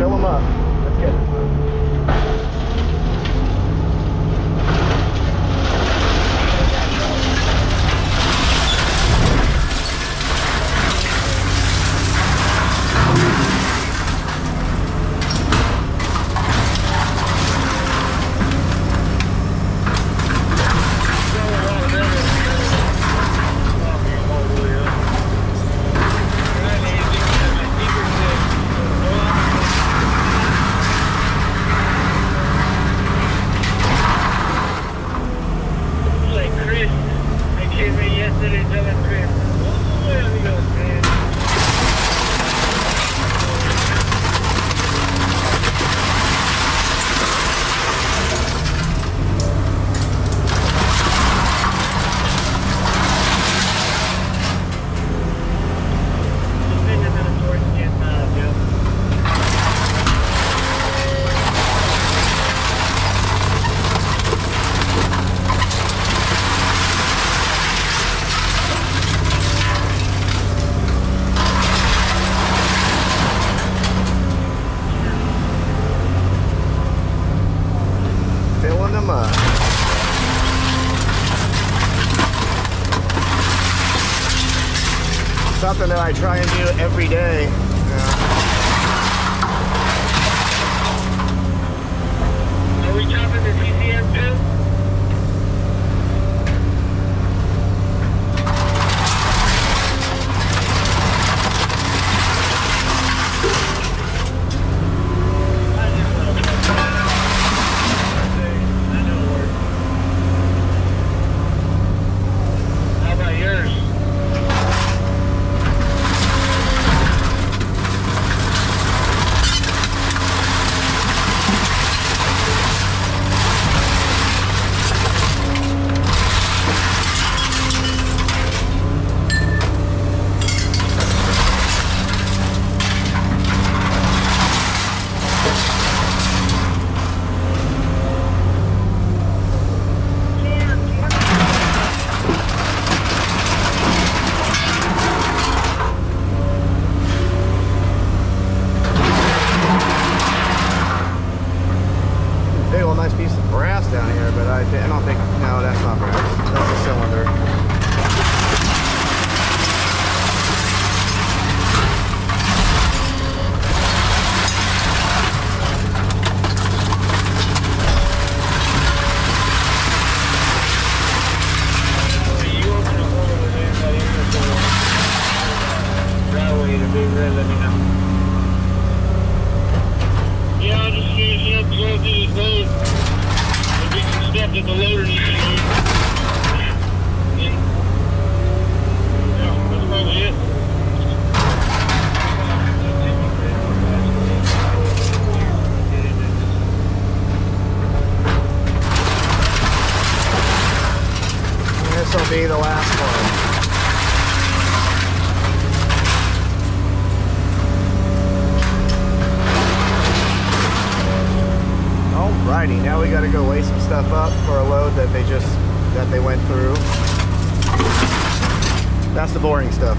Tell up. Let's get it. I try and the below. the boring stuff.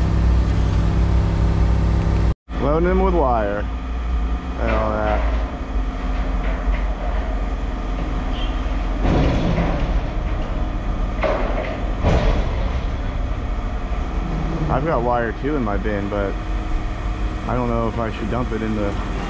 Loading them with wire and all that. I've got wire too in my bin, but I don't know if I should dump it in the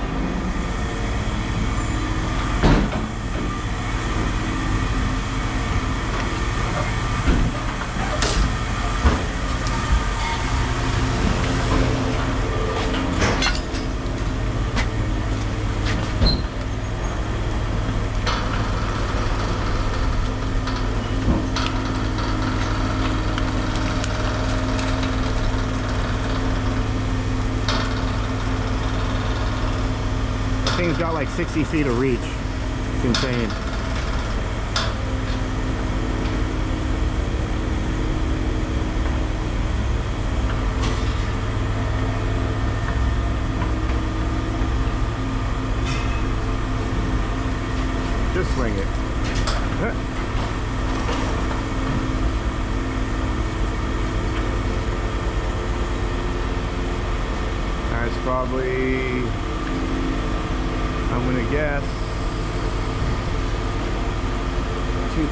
60 feet of reach. It's insane.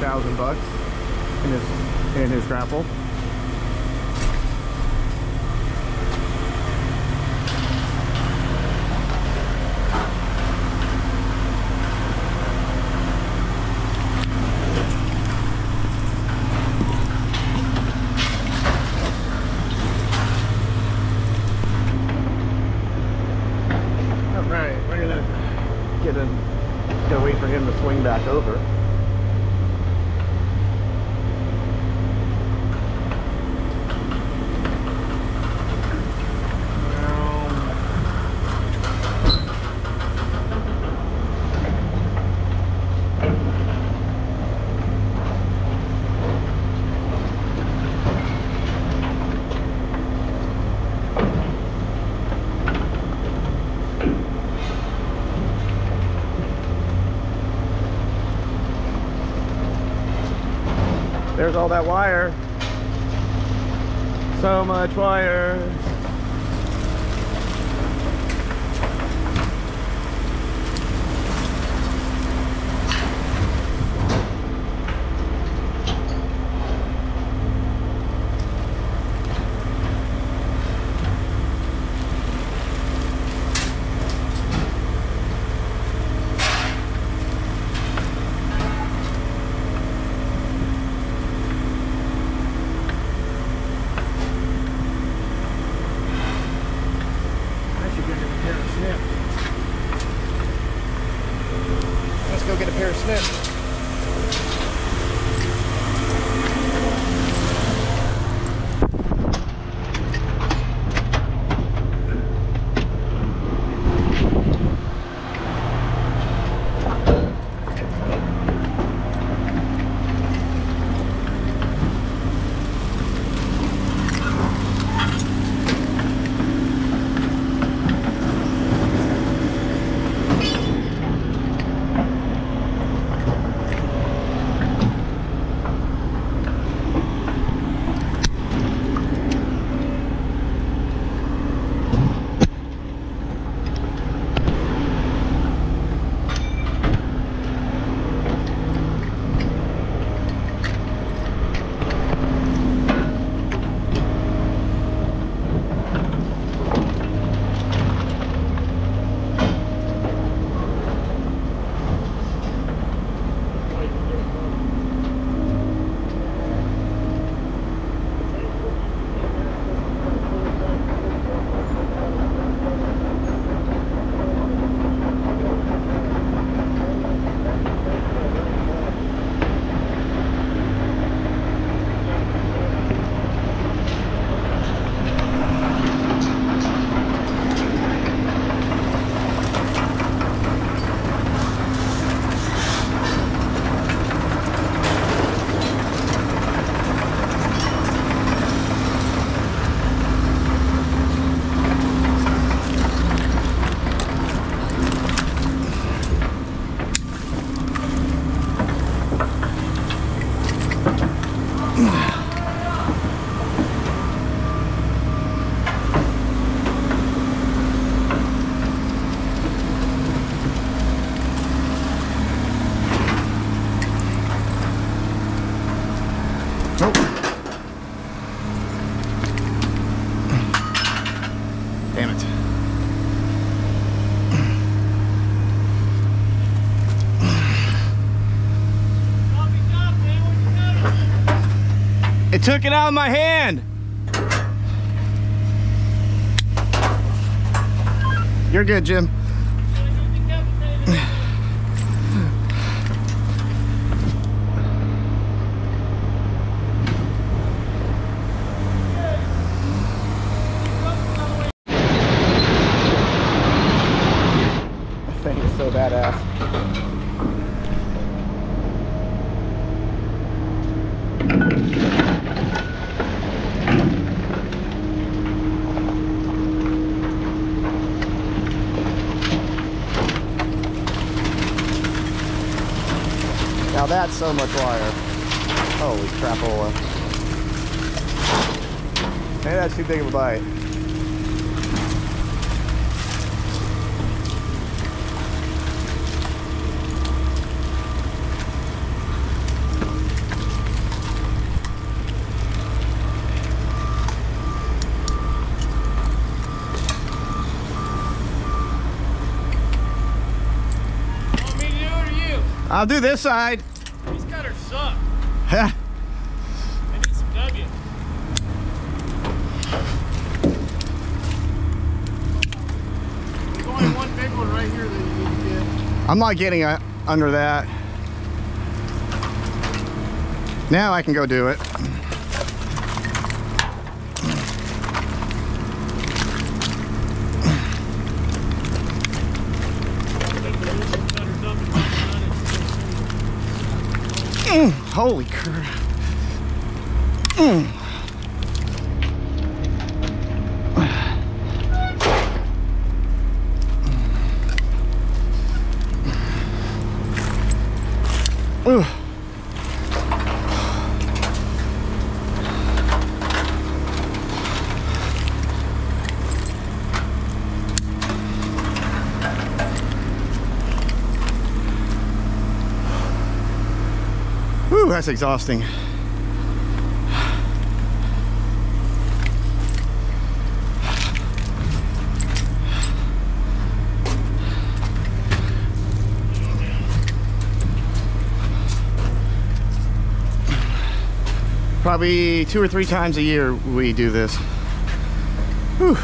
Thousand bucks in his in his grapple. All right, we're gonna get in. Gotta wait for him to swing back over. There's all that wire. So much wire. Took it out of my hand. You're good, Jim. so much wire. Holy crapola. Hey, that's too big of a bite. I'll do this side. I'm not getting under that. Now I can go do it. Mm, holy crap. Mm. Ugh. Whew, that's exhausting. Probably two or three times a year we do this. Whew.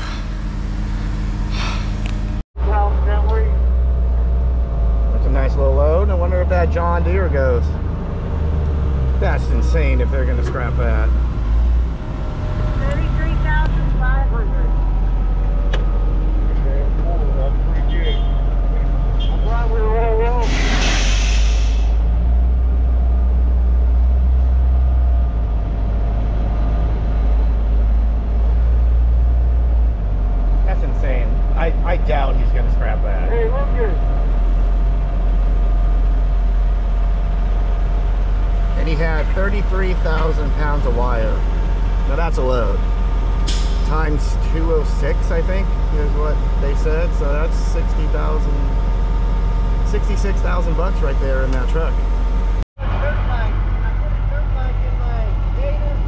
Well, that way. That's a nice little load. I wonder if that John Deere goes. That's insane if they're gonna scrap that. Thirty-three thousand five hundred. That's pretty. That's insane. I, I doubt he's gonna scrap that. Hey, look here. And he had 33,000 pounds of wire. Now that's a load. Times 206, I think, is what they said. So that's 60,000, 66,000 bucks right there in that truck. Dirt bike. I put a dirt bike in my Gator.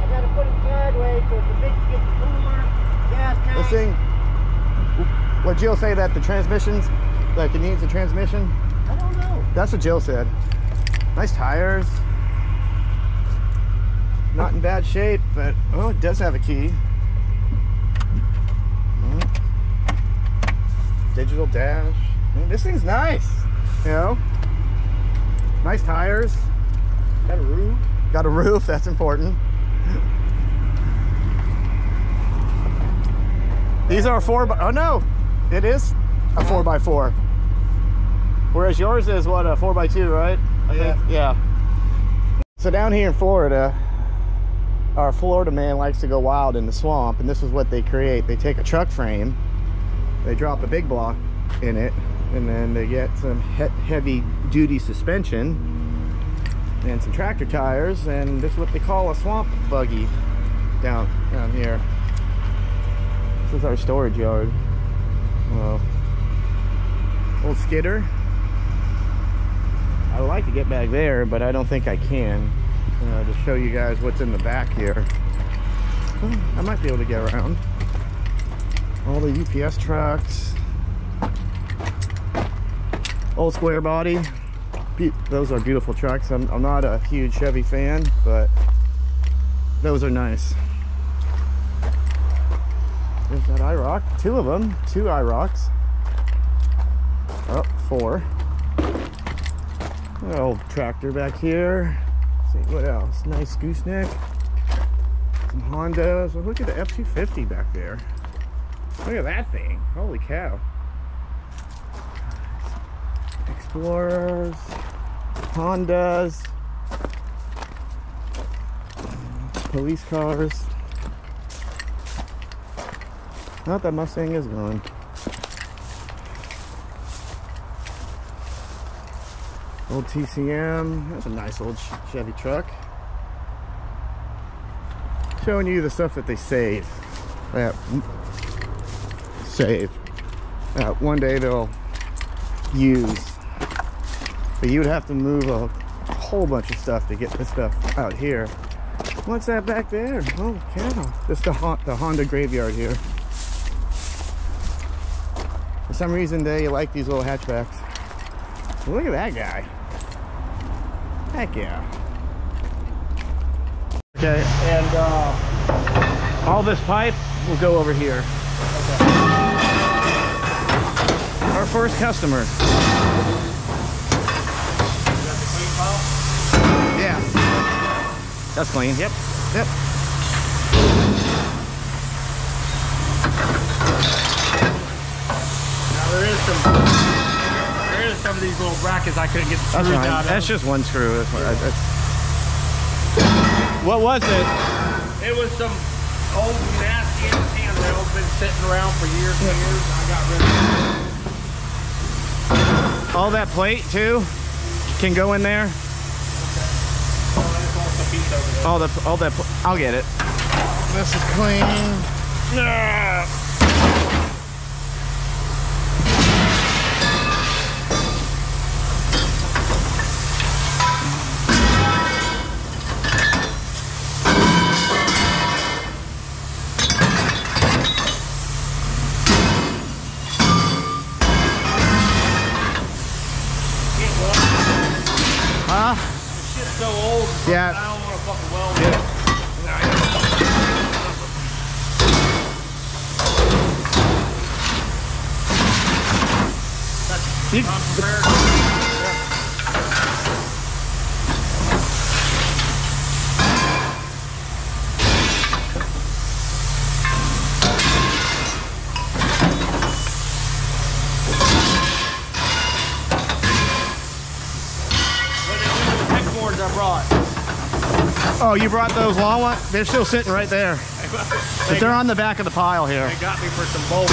I gotta put it sideways so the big gets cooler. Gas tank. This thing, what Jill say that the transmissions, like it needs a transmission? I don't know. That's what Jill said. Nice tires. Not in bad shape, but oh, it does have a key. Mm. Digital dash. Mm, This thing's nice. You know, nice tires. Got a roof. Got a roof. That's important. These are four by. Oh no, it is a four by four. Whereas yours is what a four by two, right? I Yeah. think. Yeah. So down here in Florida, our Florida man likes to go wild in the swamp, and this is what they create. They take a truck frame, they drop a big block in it, and then they get some he heavy duty suspension and some tractor tires, and this is what they call a swamp buggy down down here. This is our storage yard. Well, old skidder. I'd like to get back there, but I don't think I can. To show you guys what's in the back here. Hmm, I might be able to get around. All the UPS trucks. Old square body. Be- Those are beautiful trucks. I'm, I'm not a huge Chevy fan, but those are nice. There's that IROC. Two of them. Two IROCs. Oh, four. Old tractor back here. See what else. Nice gooseneck. Some Hondas. Look at the F-250 back there. Look at that thing. Holy cow. Explorers. Hondas. Police cars. Not that Mustang is gone. Old TCM. That's a nice old Chevy truck. Showing you the stuff that they save. That save. That one day they'll use. But you would have to move a whole bunch of stuff to get this stuff out here. What's that back there? Oh cow. This is the, the Honda graveyard here. For some reason they like these little hatchbacks. Look at that guy. Heck yeah. Okay, And uh, all this pipe will go over here. Our first customer. Yeah. That's clean. Yep. Yep. now there is some there is some of these little brackets I couldn't get the That's screws fine. out That's just one screw. That's, what- that's- What was it? It was some old nasty handrails been sitting around for years and years. I got rid of them. All that plate too can go in there. I just want the piece over there. All the all that. I'll get it. This is clean. Nah. Oh, you brought those long ones? They're still sitting right there. But They, they're on the back of the pile here. they got me for some bolts.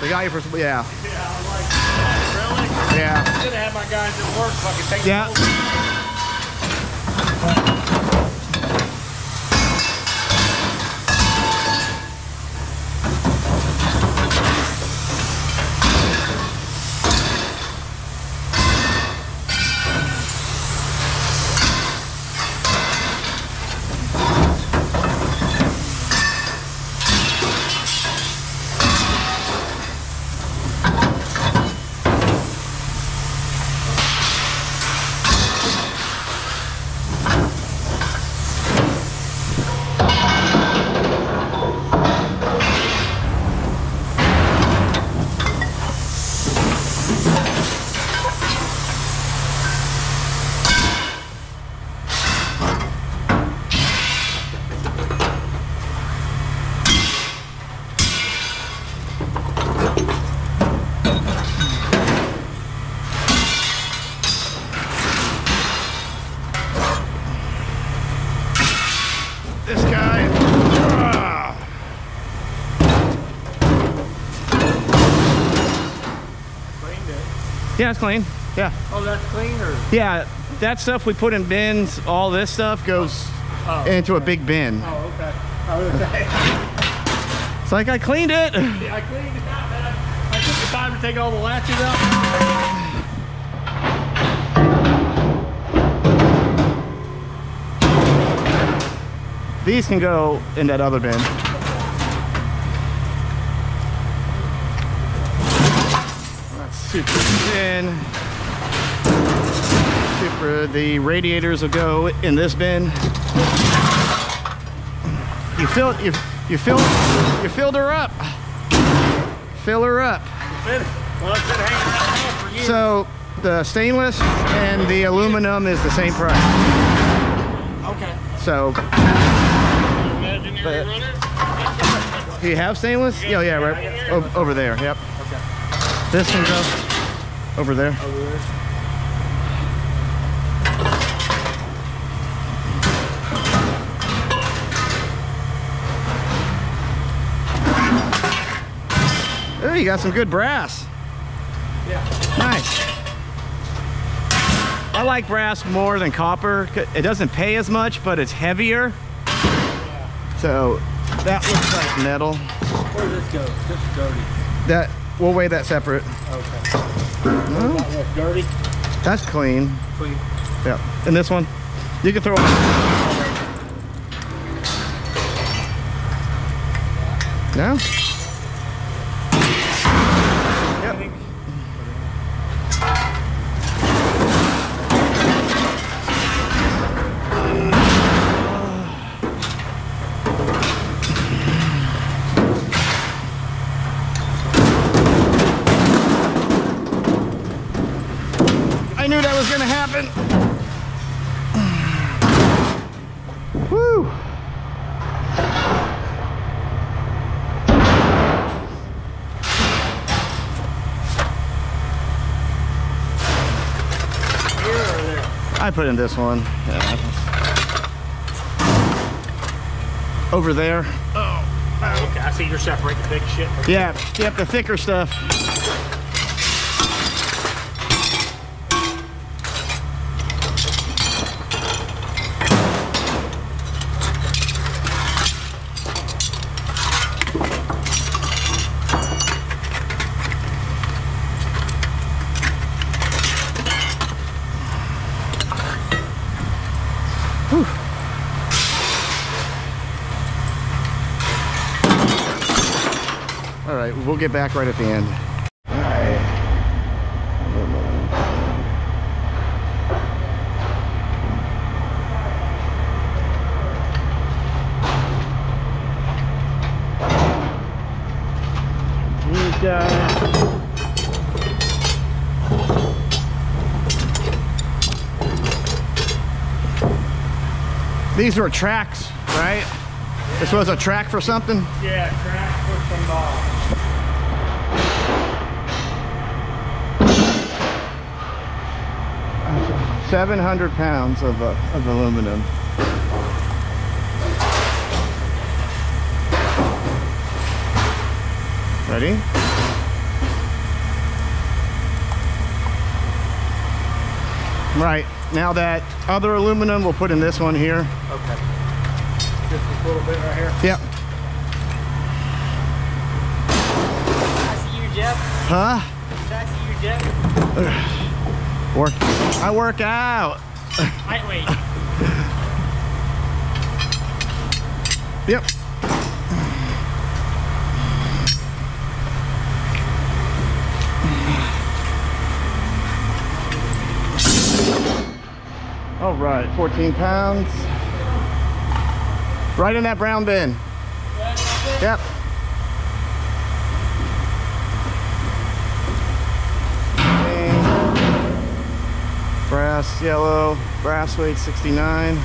They got you for some, yeah, Yeah, I was like, really? yeah. Should have had my guys at work fucking take Yeah. the bolts. This guy. ah. Cleaned it. Yeah, it's clean. Yeah. Oh, that's clean or? Yeah, that stuff we put in bins, all this stuff goes Oh, into a big bin. oh okay. I was gonna say, It's like I cleaned it. yeah, I cleaned it out, man. I took the time to take all the latches out. These can go in that other bin. That's super thin. Super, the radiators will go in this bin. You fill, you, you fill, you filled her up. Fill her up. Well, been hanging around for years. So the stainless and the aluminum is the same price. okay. So do you have stainless? Yeah, oh, yeah, right over there. Yep. Okay. This can go over there. Over there. Oh, you got some good brass. Yeah. Nice. I like brass more than copper. It doesn't pay as much, but it's heavier. Yeah. So that looks like metal. Where does this go? This is dirty. That we'll weigh that separate. Okay. No, That dirty. that's clean. Clean. Yeah. And this one, you can throw. No. Yep. was gonna happen. Woo! Here or there? I put in this one. Yeah. Over there. Oh, okay. I see you're separating the big shit. Yeah, yep, the thicker stuff. All right, we'll get back right at the end. All right. These. These were tracks, right? This was a track for something? Yeah, crack for some ball. 700 pounds of, uh, of aluminum. Ready? Right, now that other aluminum we'll put in this one here. Okay. Just this little bit right here. Yep. I see you, Jeff. Huh? I see you, Jeff. Work. I work out. Lightweight. Yep. All right, 14 pounds. Right in that brown bin. Brass, yellow, brass weight 69. Alright.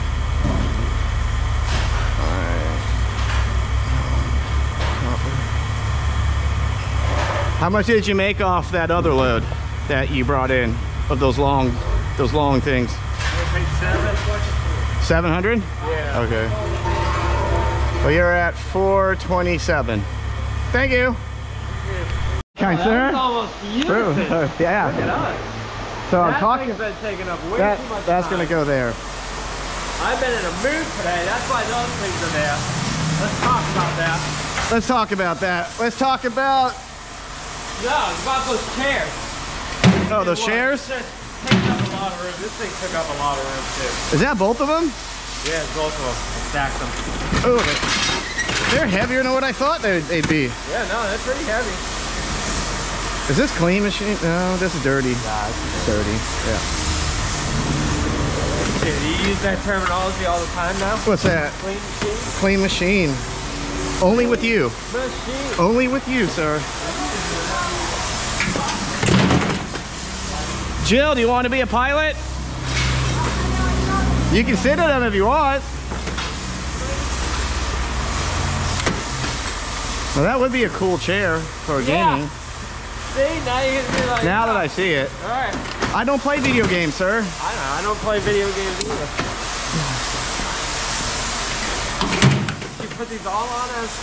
How much did you make off that other load that you brought in of those long, those long things? I paid seven. 700? Yeah. Okay. Well, you're at 427. Thank you. Kind sir. almost True. beautiful. yeah. Look at us. So I'm talking. been taking up way That too much that's time. gonna go there. I've been in a mood today. That's why those things are there. Let's talk about that. Let's talk about that. Let's talk about No, it's about those chairs. oh those chairs. It up a lot of room. This thing took up a lot of room too. Is that both of them? Yeah, it's both of them. Stacked them. Oh, they're heavier than what I thought they'd, they'd be. Yeah, no, they're pretty heavy. Is this clean machine? No, this is dirty. Nah, it's Dirty. Yeah. Dude, you use that terminology all the time now? What's that? Clean machine? Clean machine. Only with you. Machine. Only with you, sir. Jill, do you want to be a pilot? You can sit in them if you want. Well, that would be a cool chair for Yeah. gaming. See, now you're gonna be like, Now that. I see it. Alright. I don't play video games, sir. I know, I don't play video games either. You put these all on us.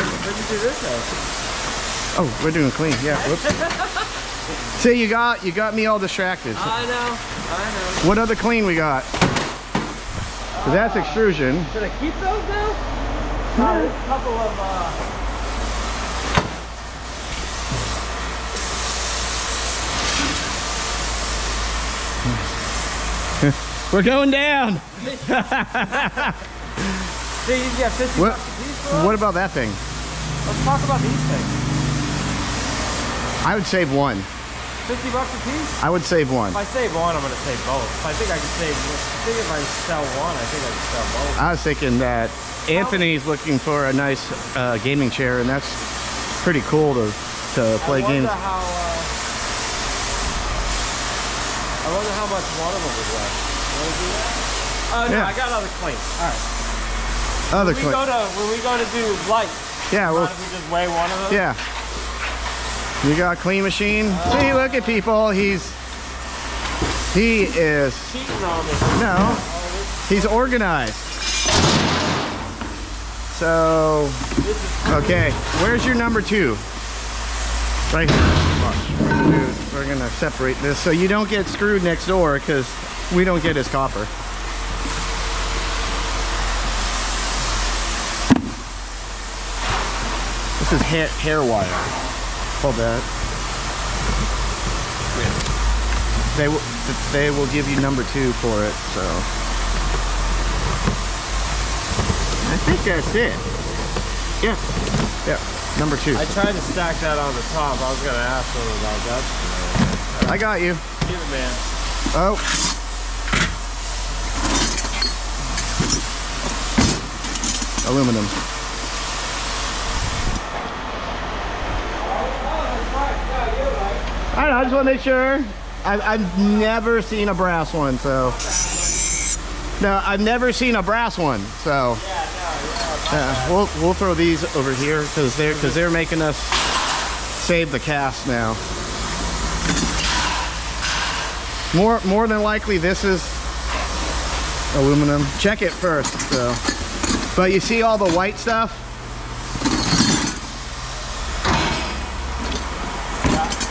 What did you do this as? Oh, we're doing clean. Yeah. Whoops. See, you got you got me all distracted. I know, I know. What other clean we got? 'Cause that's extrusion. Should I keep those now? Uh, there's a couple of, uh... We're going down. See, you got 50 What? bucks a piece What about that thing? Let's talk about these things. I would save one. 50 bucks a piece? I would save one. If I save one, I'm gonna save both. I think I can save, I think if I sell one, I think I can sell both. I was thinking that Anthony's looking for a nice uh, gaming chair, and that's pretty cool to to play I games. how, uh, I wonder how much one of them was left. Wanna do that? Oh no, Yeah. I got other clean. All right. Other When we go to when we go to do light, Yeah, well, we just weigh one of them? yeah. You got a clean machine. Uh, See, look at people. He's he is Cheating on me. no. He's organized. So okay, where's your number two? Right here. Watch. We're gonna, do, we're gonna separate this so you don't get screwed next door because we don't get his copper. This is hair, hair wire. Hold that. They will, they will give you number two for it, so. I think that's it. Yeah. Yeah. Number two. I tried to stack that on the top. I was gonna ask them about that. I got you. Give it, man. Oh. Aluminum. I don't know, I just want to make sure. I've, I've never seen a brass one, so. No, I've never seen a brass one, so. Yeah, we'll, we'll throw these over here because they're, cause they're making us save the cast now. More more than likely this is aluminum. Check it first, so. But you see all the white stuff?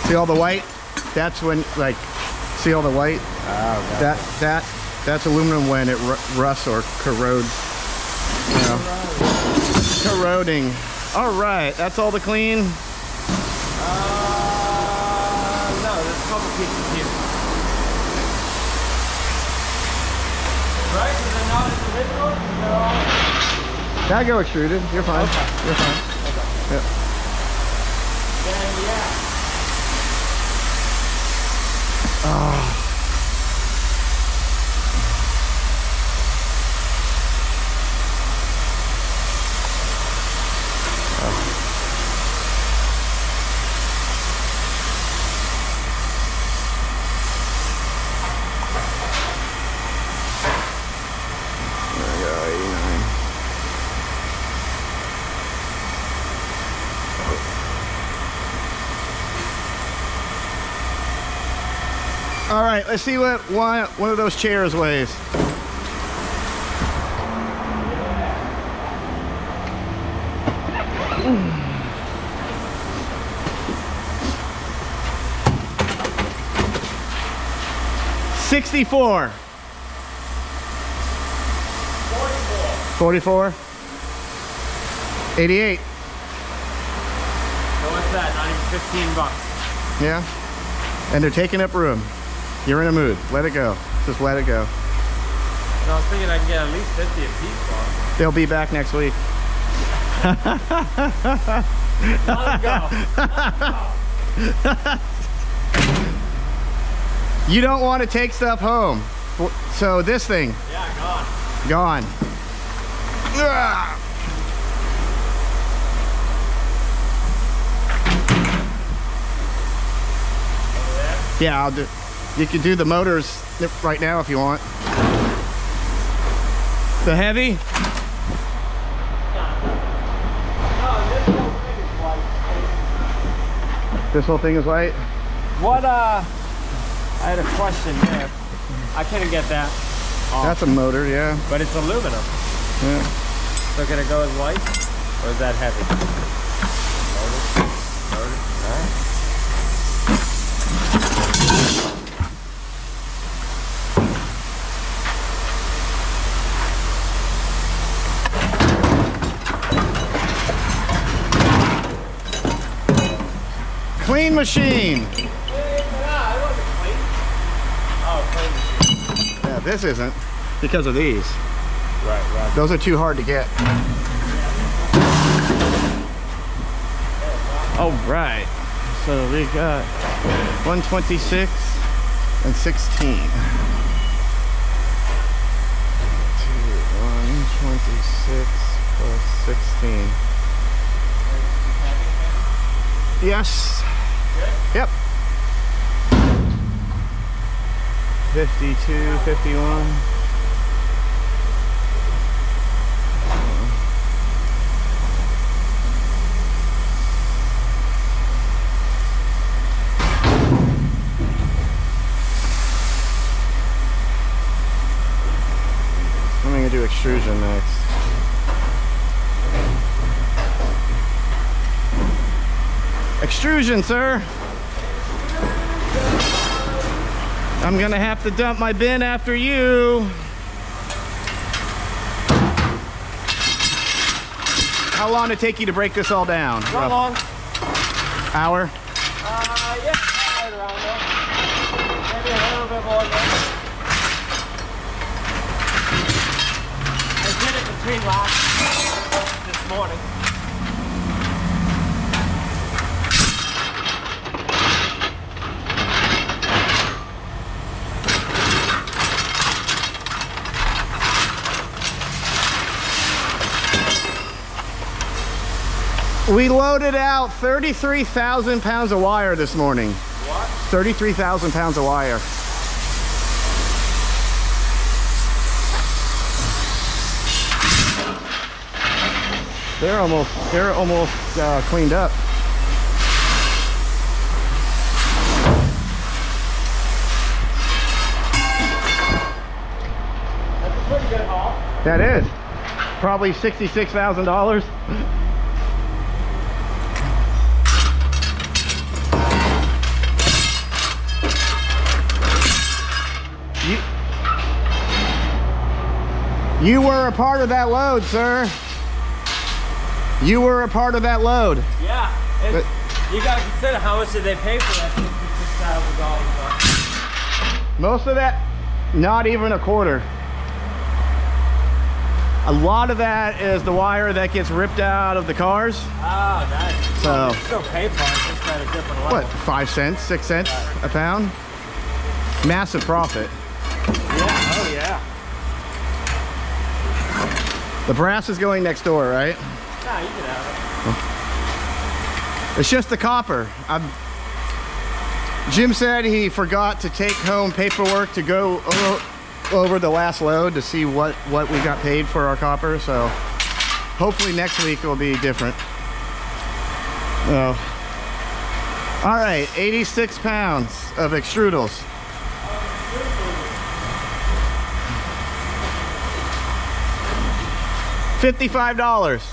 See all the white? That's when like see all the white? Oh, That that that's aluminum when it ru- rusts or corrodes. You know. Corroding. All right, that's all the clean. Uh, no, there's a couple pieces here. Right? Is it not individual? They're all. That go extruded. You're fine. You're fine. Yep. Then yeah. There let's see what one, one of those chairs weighs. Sixty-four. 44 88 So what's that? Not even 15 bucks. yeah and they're taking up room you're in a mood. Let it go. Just let it go. I was thinking I can get at least 50 a piece for they'll be back next week. Let go. you don't want to take stuff home. So this thing. Yeah, gone. gone. Ugh. Yeah i'll do you can do the motors right now if you want the heavy No, this whole thing is light? this whole thing is white What, uh, I had a question there. I couldn't get that off, that's a motor yeah but it's aluminum. yeah So can it go as light, or is that heavy? Motor, motor, alright. Clean machine Oh, yeah this isn't because of these Right, right. Those are too hard to get. All right. So we got 126 and 16. Two, 126 plus 16. Yes. Yep. 52, 51. I'm gonna do extrusion next. Extrusion, sir. I'm gonna have to dump my bin after you. How long did it take you to break this all down? How Rough- long? Hour? Uh, yeah, right around there. Maybe a little bit more than. I did it between last this morning. We loaded out 33,000 pounds of wire this morning. What? 33,000 pounds of wire. They're almost, they're almost uh, cleaned up. That's a pretty good haul. That is probably $66,000. you were a part of that load, sir. You were a part of that load. Yeah. But- you gotta consider how much did they pay for that fifty-six thousand dollars. Most of that, not even a quarter. A lot of that is the wire that gets ripped out of the cars. Oh, nice. So- still pay for it, just at a different level. What, five cents, six cents a pound? Massive profit. Yeah. The brass is going next door, right? Nah, you can have It's just the copper. I'm, Jim said he forgot to take home paperwork to go over the last load to see what, what we got paid for our copper. So hopefully next week will be different. Oh. All right, 86 pounds of extrudals. Fifty-five dollars.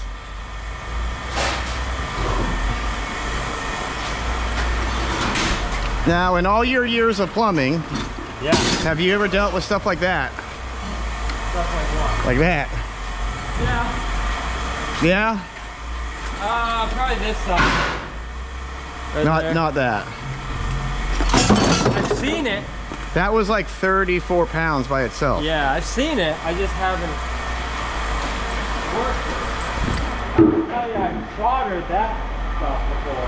Now, in all your years of plumbing. Yeah. have you ever dealt with stuff like that? Stuff like what? Like that? Yeah. Yeah? Uh, probably this side. Right Not there. not that. I've seen it. That was like 34 pounds by itself. Yeah, I've seen it. I just haven't Oh yeah, I've soldered that stuff before.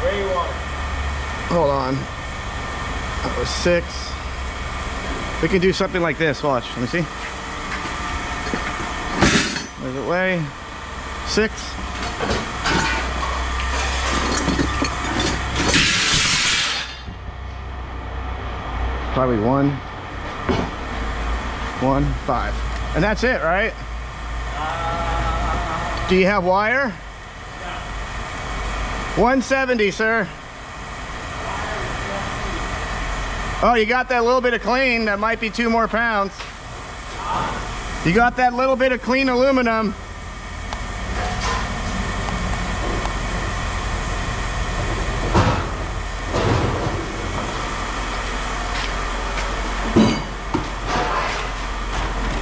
Where you want? Hold on. That was six. We can do something like this. Watch. Let me see. Move it way. Six. Probably one. One, five. And that's it, right? Do you have wire? 170, sir. Oh, you got that little bit of clean. That might be two more pounds. You got that little bit of clean aluminum.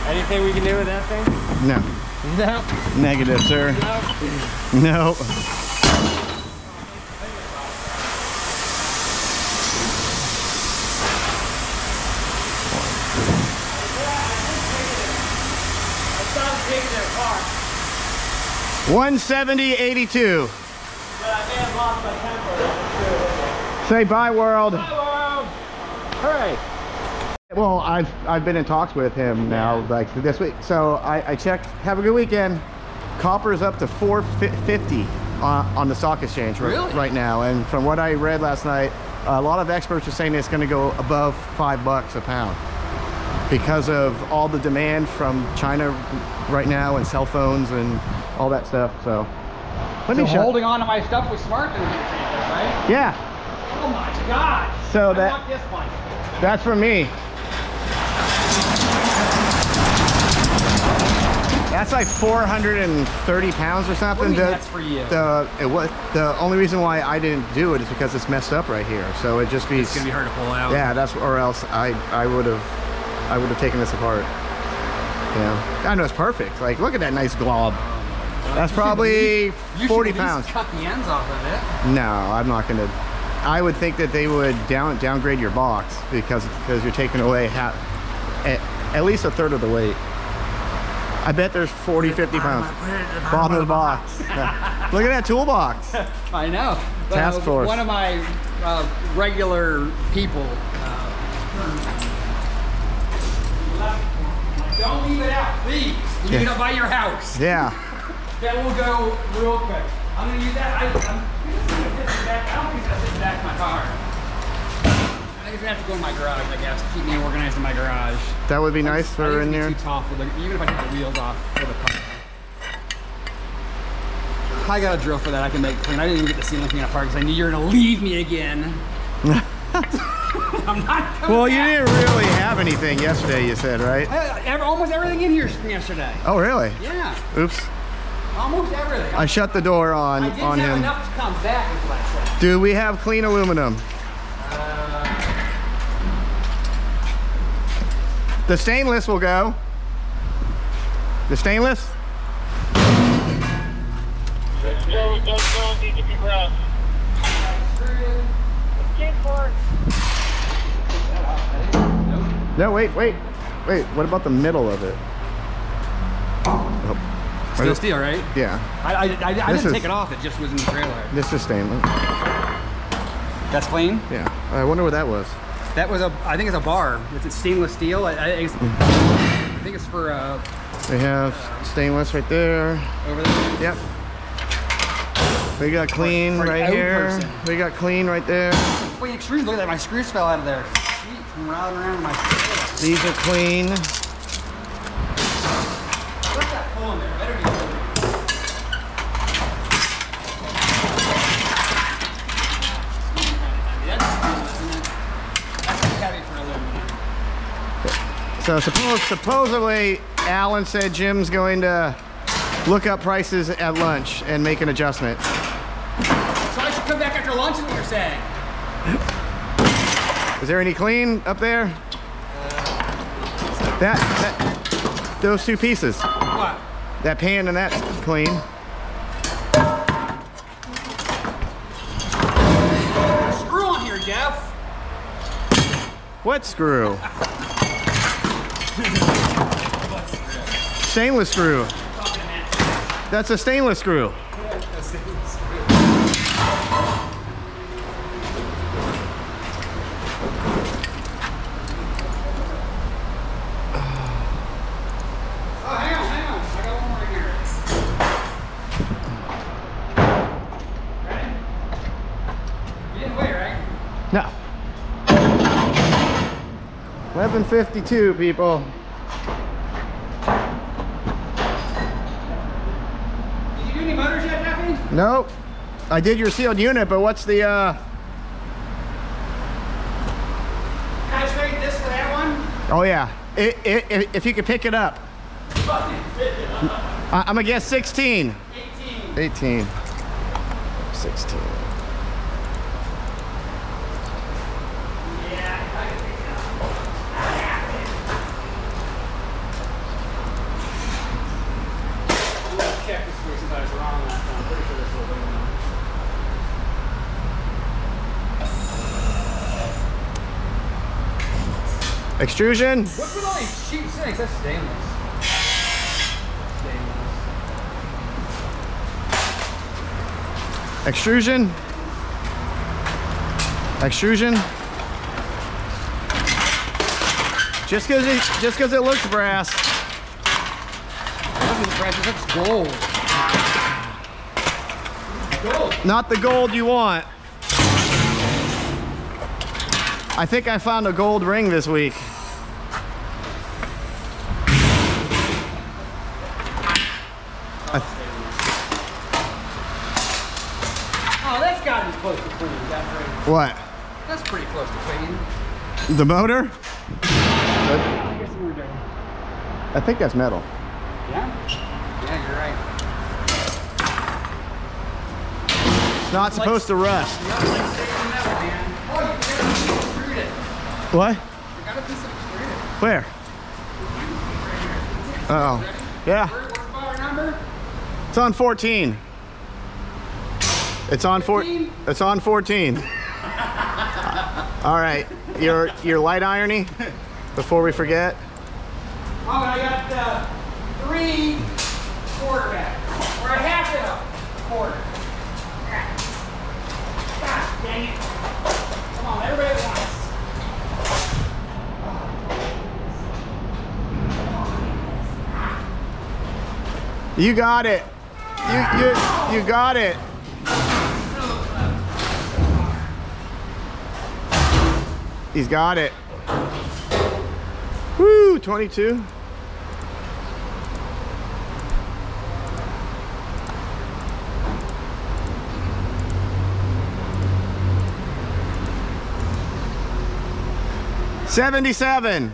Anything we can do with that thing? No. No. Negative, sir. No. No. I saw them taking their car, 170, 82. but I may have lost my temper. Say bye, world. Hello. Hooray. Well, I've I've been in talks with him now, like this week. So I, I checked. Have a good weekend. Copper is up to 450 on, on the stock exchange right, Really? right now, and from what I read last night, A lot of experts are saying it's going to go above five bucks a pound because of all the demand from China right now and cell phones and all that stuff. So let So me show. holding on to my stuff with smart right? Yeah, Oh my god! So I that- this one. that's for me. That's like 430 pounds or something. What do you mean The- that's for you? The it was the only reason why I didn't do it is because it's messed up right here. So it just be It's gonna be hard to pull out. yeah. That's or else I I would have I would have taken this apart. Yeah, I know it's perfect. Like look at that nice glob. That's probably You should 40 pounds. Cut the ends off of it. No, I'm not gonna. I would think that they would down downgrade your box because because you're taking away half, at, at least a third of the weight. I bet there's 40, 50 pounds. Bottom of the box. Look at that toolbox. I know. Task Uh, force. One of my uh, regular people. Uh, don't leave it out, please. Leave it Yeah. up by your house. Yeah. That will go real quick. I'm gonna use that. I, I'm, gonna the back. I don't think in the back my car. I gonna have to go in my garage, I guess. Keep me organized in my garage. That would be I nice for in there. Too for the, even if I take the wheels off for the car. I got a drill for that. I can make clean. I didn't even get the ceiling thing apart because I knew you were gonna leave me again. I'm not. coming Well, you back. didn't really have anything yesterday, you said, right? I- uh, ev- almost everything in here yesterday. Oh, really? Yeah, Oops. almost everything. I shut the door on I didn't on have him. enough to come back, is what Do we have clean aluminum? The stainless will go. The stainless? Let's go, let's go, need to be rough. No, wait, wait. Wait, what about the middle of it? Oh. Still steel, right? Yeah, I, I, I, I didn't is- take it off. It just was in the trailer. this is stainless. That's clean. Yeah, I wonder what that was. That was a. I think it's a bar. It's a stainless steel. I, I, think, it's, I think it's for uh, We have stainless right there. over there. Yep. We got clean for an right here. person. We got clean right there. Wait, extrude. Look at that. My screws fell out of there. Sweet, from riding around my. What's These are clean. that pull in there? Better be. clean. That's steel, isn't it? That's too heavy for aluminum. So suppose, supposedly, Alan said Jim's going to look up prices at lunch and make an adjustment. So I should come back after lunch, is what you're saying? Is there any clean up there? That, that, those two pieces, What? that pan and that's clean. Screw on here, Jeff. What screw? Stainless screw. That's a stainless screw. Oh, hang on, hang on. I got one more here. Ready? You didn't wait, right? No. 1152 people. Did you do any motors yet, Jeffy? Nope. I did your sealed unit, but what's the uh Can I trade this for that one? Oh yeah. I i if you could pick it up. I'm gonna guess 16. 18. 18. 16. Yeah, I can pick it up. I'm gonna check this for you since I was wrong last time. I'm pretty sure this will aluminum. Extrusion. What's with all these cheap sinks? That's stainless. Stainless. Extrusion. Extrusion. Just because it just because it looks brass. Look at the precious. That's gold. Gold. Not the gold you want. I think I found a gold ring this week. Oh, that's got to be close to clean. That's right. What? That's pretty close to clean. The motor? I guess we're doing. I think that's metal. Yeah? Yeah, you're right. It's not supposed to rust. You gotta like metal. Oh, to extrude. What? You gotta piece of extrude it. Where? Uh oh. Yeah, Where, what's power number? it's on 14. It's on four. 15? It's on 14. All right, your your light irony. Before we forget. Oh, I got uh, three quarterback. Or a half of a quarter. God dang it. Come on, everybody at once. You got it. You you you got it. He's got it. Woo, 22. Seventy-seven.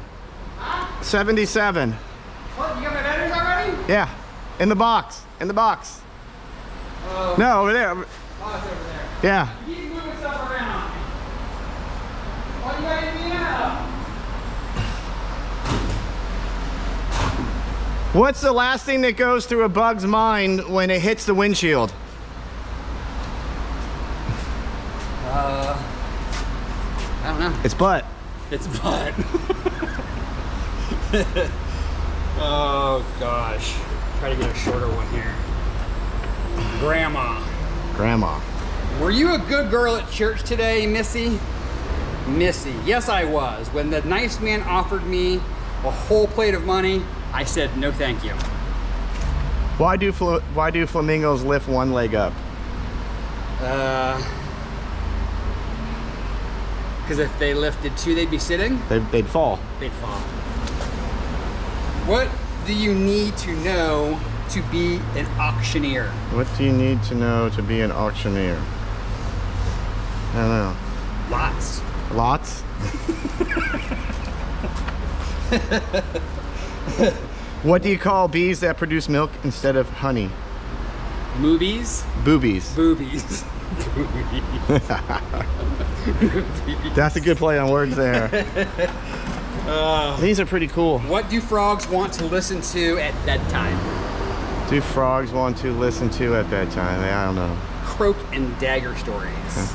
Seventy-seven. What, you got my batteries already? Yeah, in the box. In the box. Oh, No, over there. oh, it's over there. Yeah. You keep moving stuff around. What you got in me out? What's the last thing that goes through a bug's mind when it hits the windshield? Uh, I don't know. It's butt. It's butt. oh gosh. Try to get a shorter one here. Grandma. Grandma. Were you a good girl at church today, Missy? Missy. Yes, I was. When the nice man offered me a whole plate of money, I said no thank you. Why do why do flamingos lift one leg up? Uh, because if they lifted two, they'd be sitting. They, they'd fall. They'd fall. What do you need to know to be an auctioneer? What do you need to know to be an auctioneer? I don't know. Lots. Lots. what do you call bees that produce milk instead of honey? Movies. Boobies. Boobies. That's a good play on words there. Uh, These are pretty cool. what do frogs want to listen to at bedtime? Do frogs want to listen to at bedtime? I don't know. Croak and dagger stories.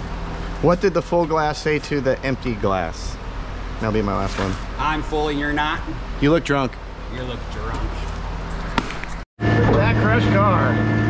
What did the full glass say to the empty glass? That'll be my last one. I'm full and you're not. You look drunk. You look drunk. That crush car.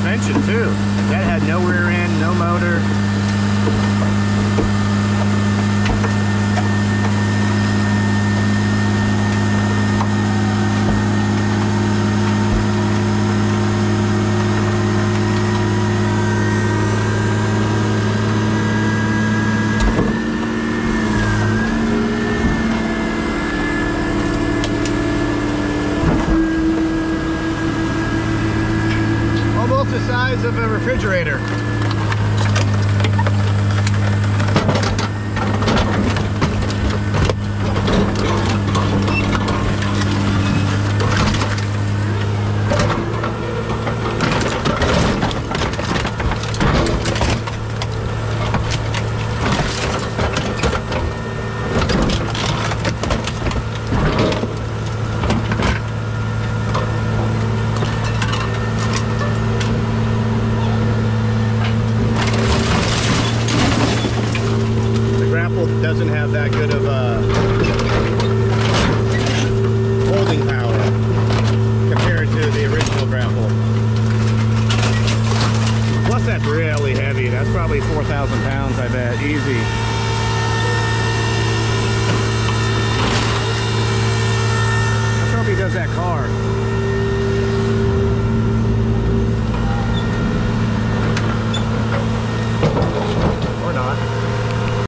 Suspension too.